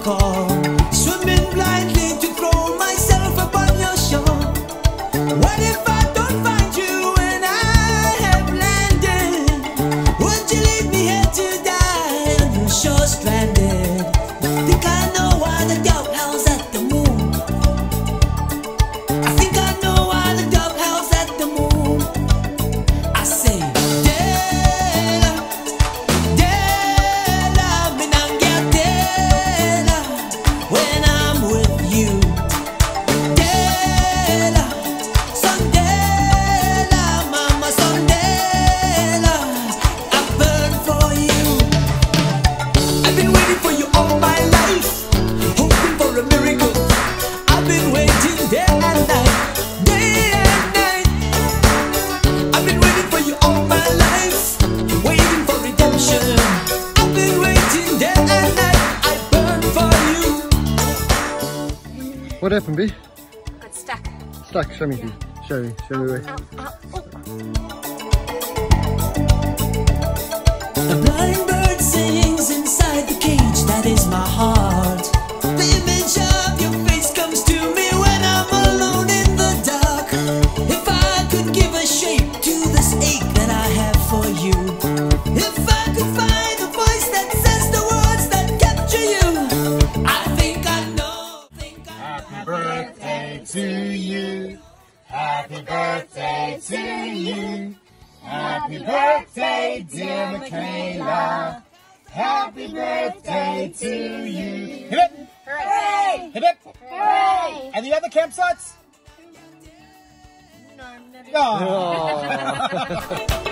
call What happened, B? Got stuck. Stuck, show me, yeah. B. Show me, show me. The oh, oh, oh, blind bird. birthday, dear Michaela. Happy birthday to you. Hip hip. Hooray! Hip hip. Hooray! the other campsites? No.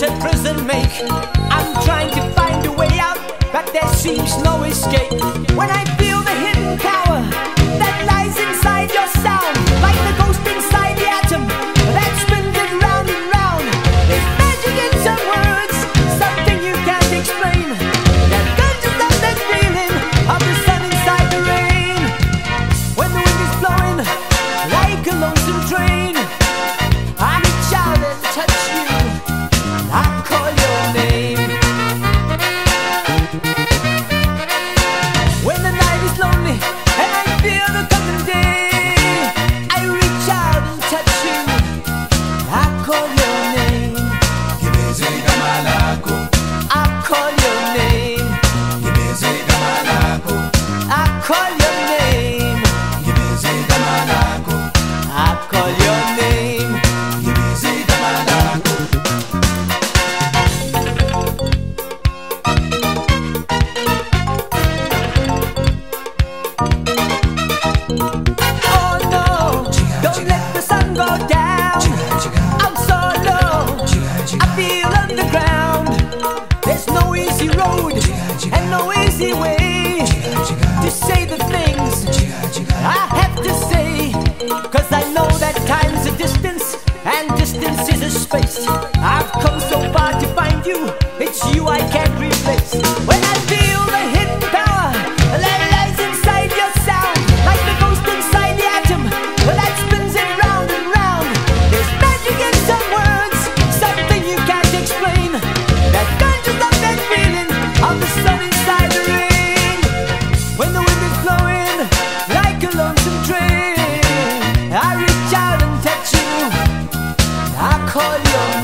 A prison make. I'm trying to find a way out, but there seems no escape. When I feel easy way to say the things I have to say. Cause I know that time's a distance, and distance is a space. I've come so far to find you, it's you I can't replace. When Italian